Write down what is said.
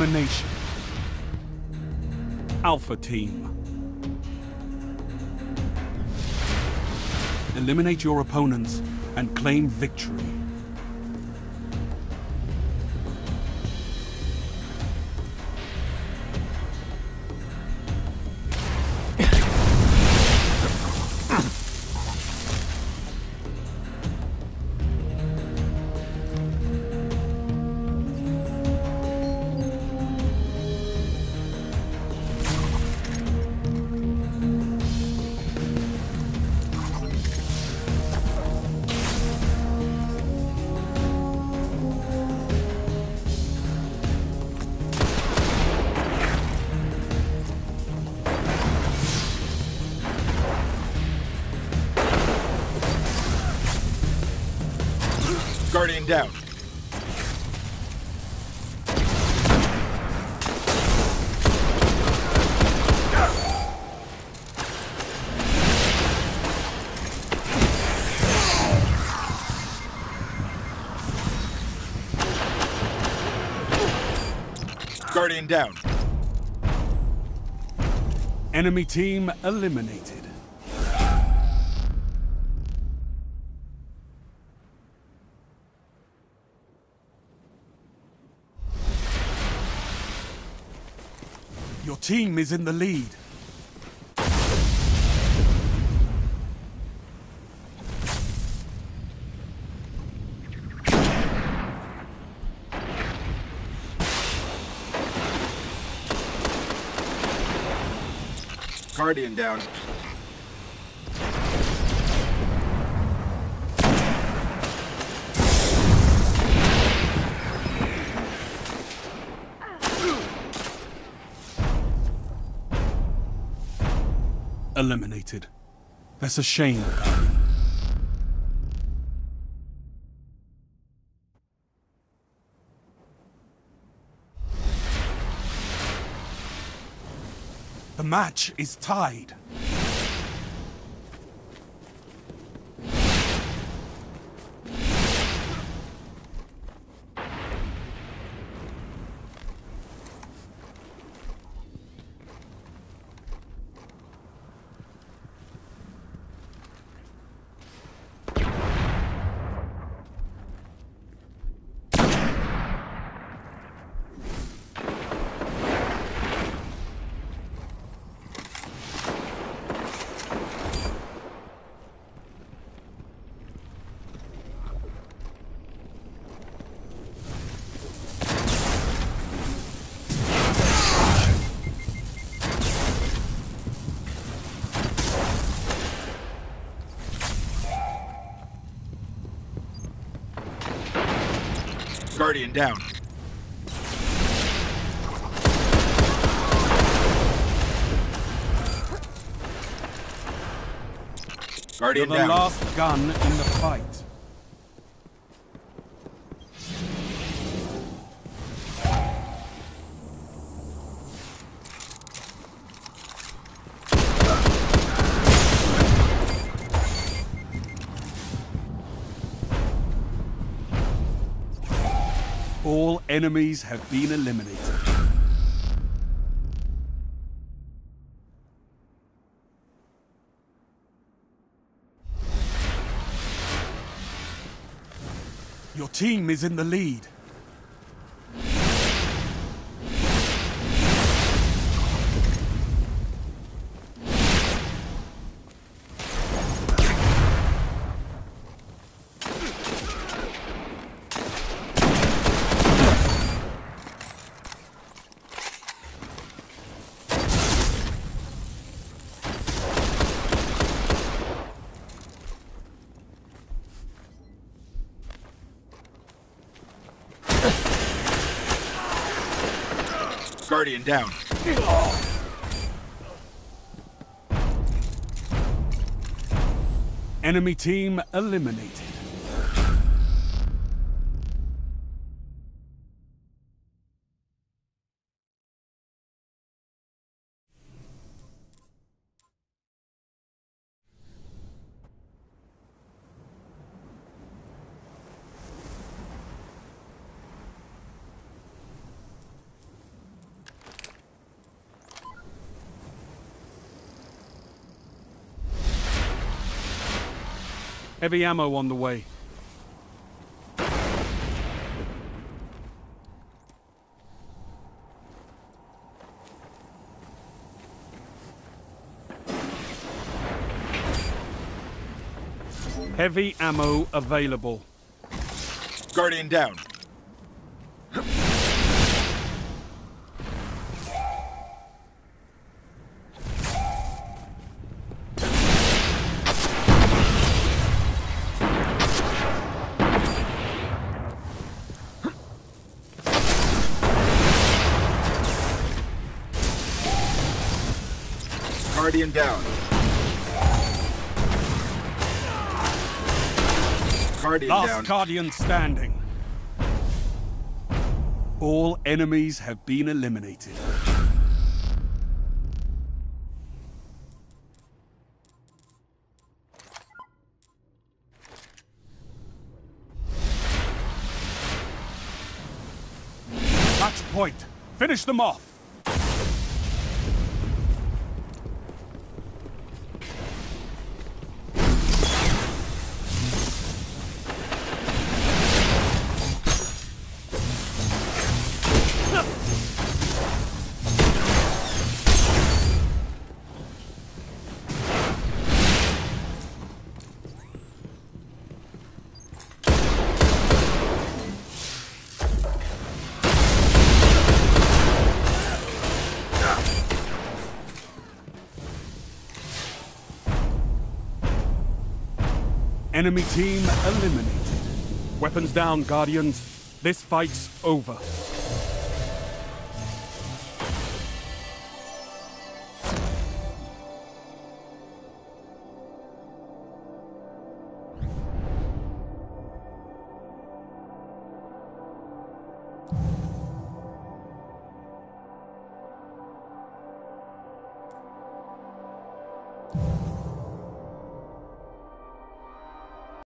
Elimination. Alpha Team. Eliminate your opponents and claim victory. Down. Guardian down. Enemy team eliminated. Your team is in the lead. Guardian down. Eliminated. That's a shame. The match is tied. Guardian down. Guardian You're the down. last gun in the fight. Enemies have been eliminated. Your team is in the lead. Guardian down. Enemy team eliminated. Heavy ammo on the way. Heavy ammo available. Guardian down. Guardian down. Guardian Last down. Guardian standing. All enemies have been eliminated. Match point. Finish them off. Enemy team eliminated. Weapons down, Guardians. This fight's over.